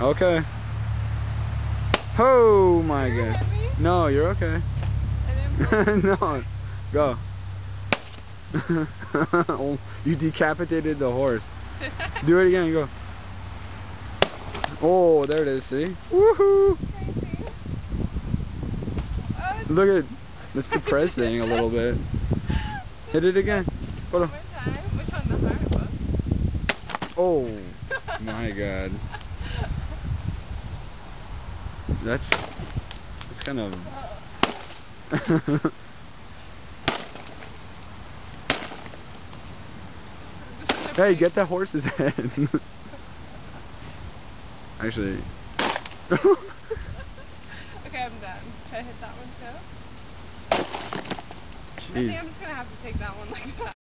Okay. Oh my god. No, you're okay. No. Go. oh, you decapitated the horse. Do it again, go. Oh, there it is, see? Woohoo! Oh, Look at it's depressing a little bit. Hit it again. Hold on. more time. Which one? The hard one? Oh my god. That's that's kind of Hey, get that horse's head. Actually Okay, I'm done. Should I hit that one too? I think I'm just gonna have to take that one like that.